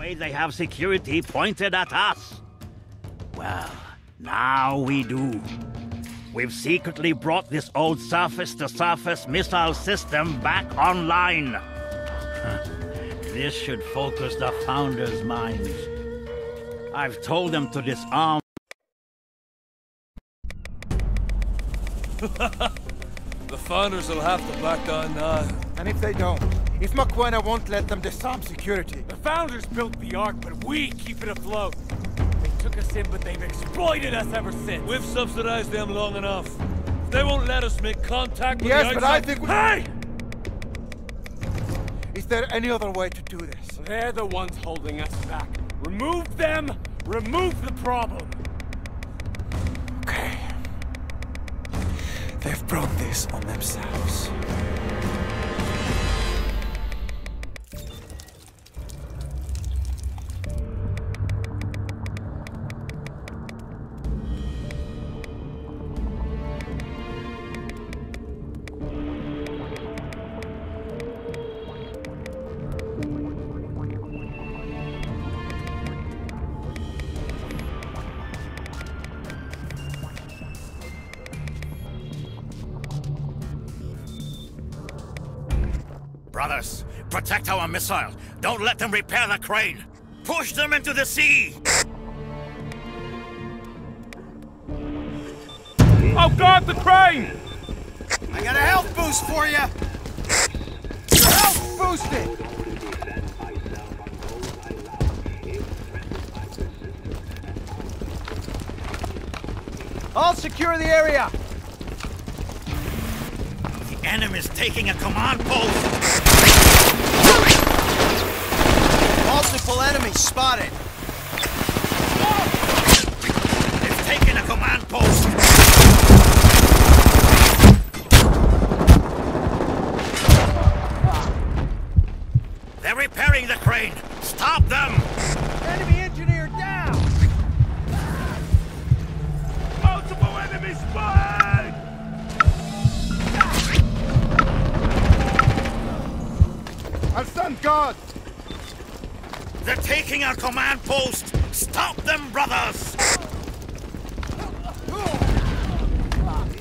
say they have security pointed at us. Well, now we do. We've secretly brought this old surface-to-surface missile system back online. this should focus the Founders' minds. I've told them to disarm... The Founders will have to back down now. And if they don't, if Mokoena won't let them disarm security, The Founders built the Ark, but we keep it afloat. They took us in, but they've exploited us ever since. We've subsidized them long enough. They won't let us make contact with Yes, the but I think we- Hey! is there any other way to do this? They're the ones holding us back. Remove them, remove the problem. Okay. They've brought this on themselves. Brothers, protect our missile. Don't let them repair the crane. Push them into the sea. Oh God, the crane! I got a health boost for you! Your health boosted! I'll secure the area! The enemy's taking a command post. I'll stand guard! They're taking our command post. Stop them, brothers.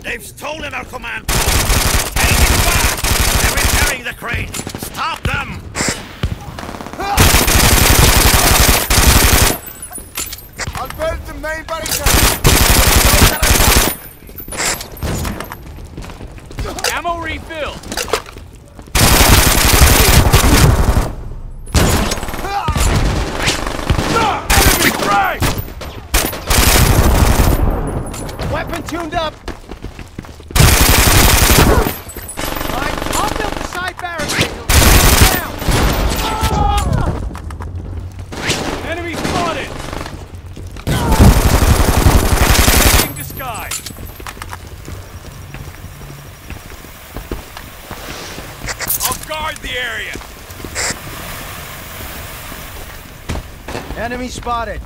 They've stolen our command post. Take it back. They're repairing the crane. Stop them. I'll build the main barricade! Ammo refill! Crane! Weapon tuned up! Alright, I'll build the side barricade. Down! Ah! Enemy spotted! Taking the sky! I'll guard the area! Enemy spotted.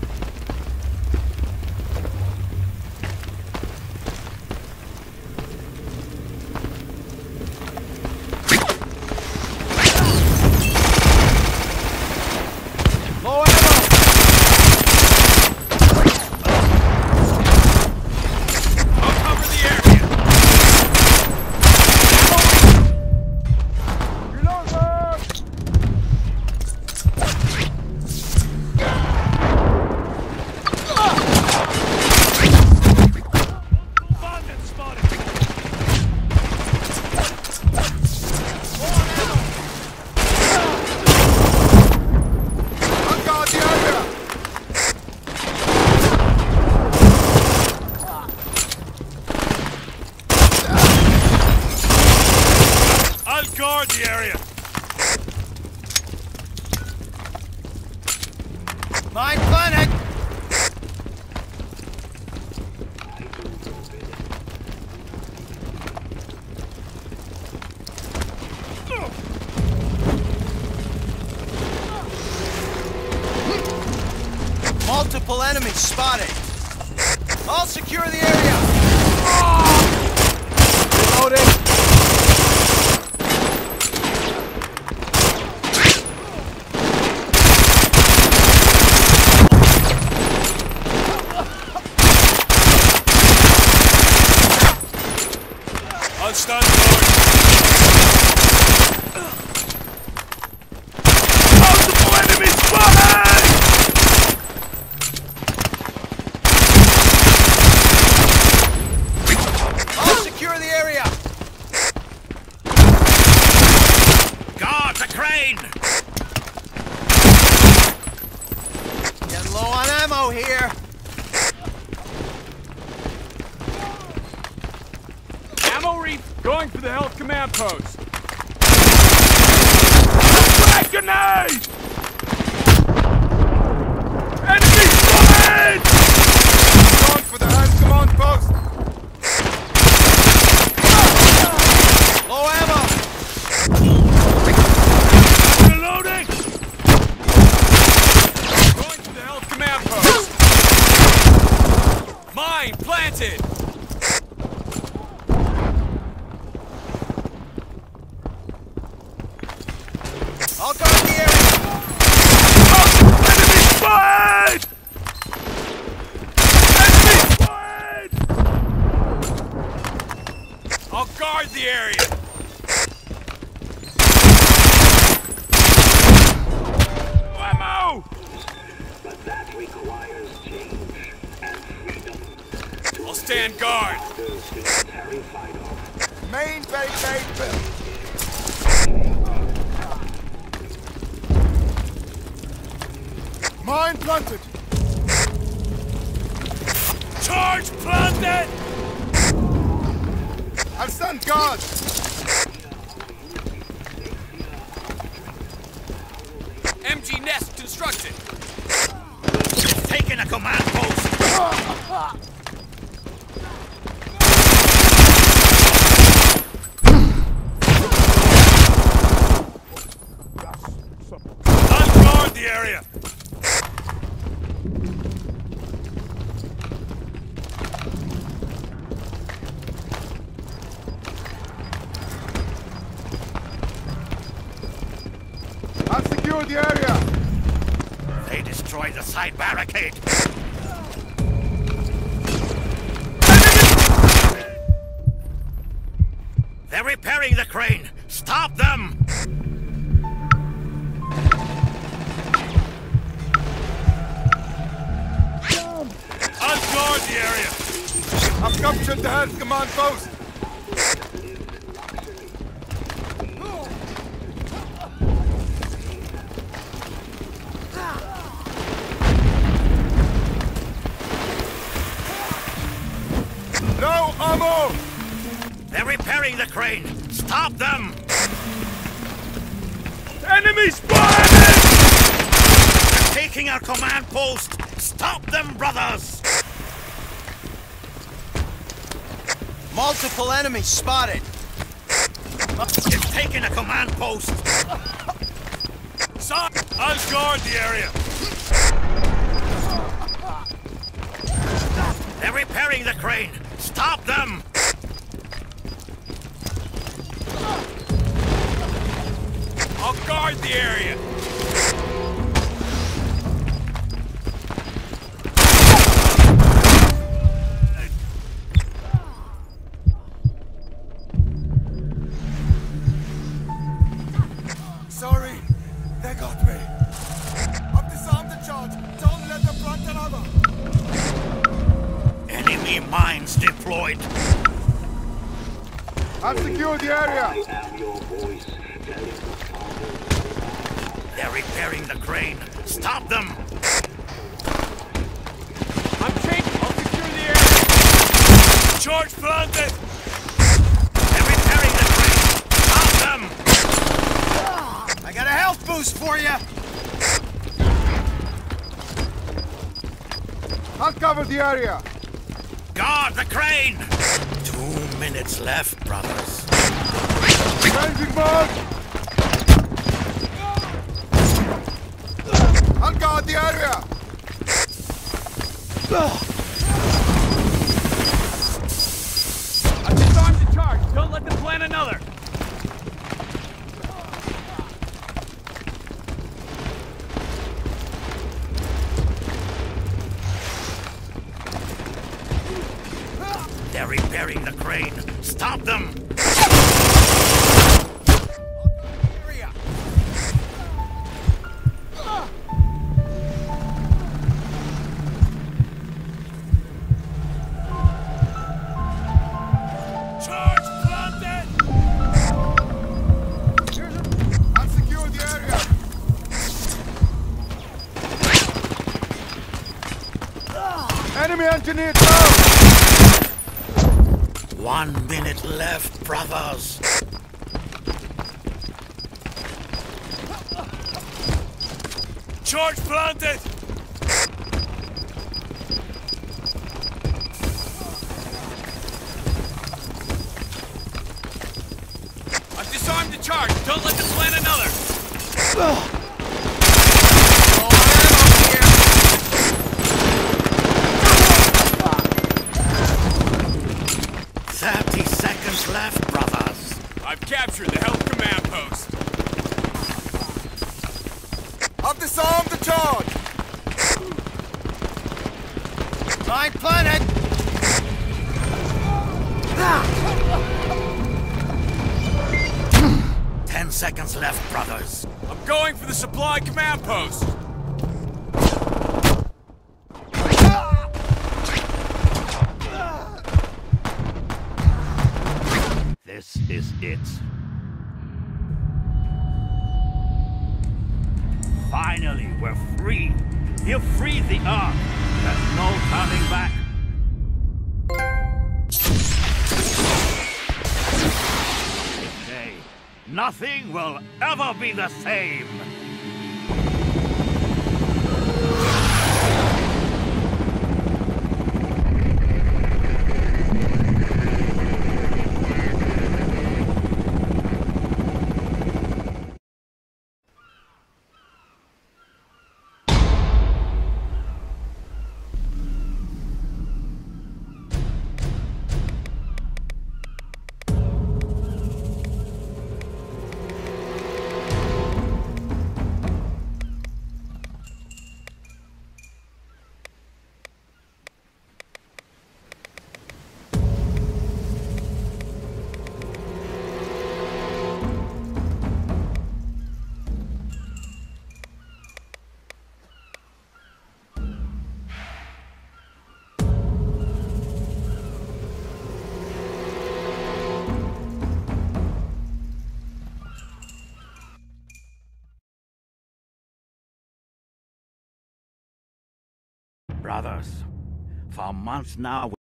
Mine planet! Multiple enemies spotted. I'll secure the area. Reloading. I'll stand guard. Multiple enemies spotted! I'll secure the area! Guard! Getting low on ammo here. Ammo reef going for the health command post. Frag grenade! Enemy spotted! Going for the hand command post. Low ammo! Reloading! Going to the health command post. Mine planted. I'll guard the area! Enemy spotted! Enemy spotted! I'll guard the area. Ammo! I'll stand guard. Main barricade built. Mine planted. Charge planted! I'll stand guard. MG nest constructed. Taking a command post! Area! Secure the area. They destroyed the side barricade! They're repairing the crane! Stop them! I'll guard the area! I've captured the hand command post. They're repairing the crane! Stop them! Enemy spotted! They're taking our command post! Stop them, brothers! Multiple enemies spotted. It's taking a command post! Son, I'll guard the area! They're repairing the crane! Stop them! Guard the area. Crane! Stop them! I'm taking. I'll secure the area. Charge planted! They're repairing the crane! Stop them! I got a health boost for you. I'll cover the area. Guard the crane! Two minutes left, brothers. Changing mode. They're repairing the crane. Stop them! Enemy engineer down! One minute left, brothers. Charge planted! I've disarmed the charge. Don't let them plant another. Seconds left, brothers. I'm going for the supply command post. This is it. Finally, we're free. You freed the Ark. There's no turning nothing will ever be the same. Brothers, for months now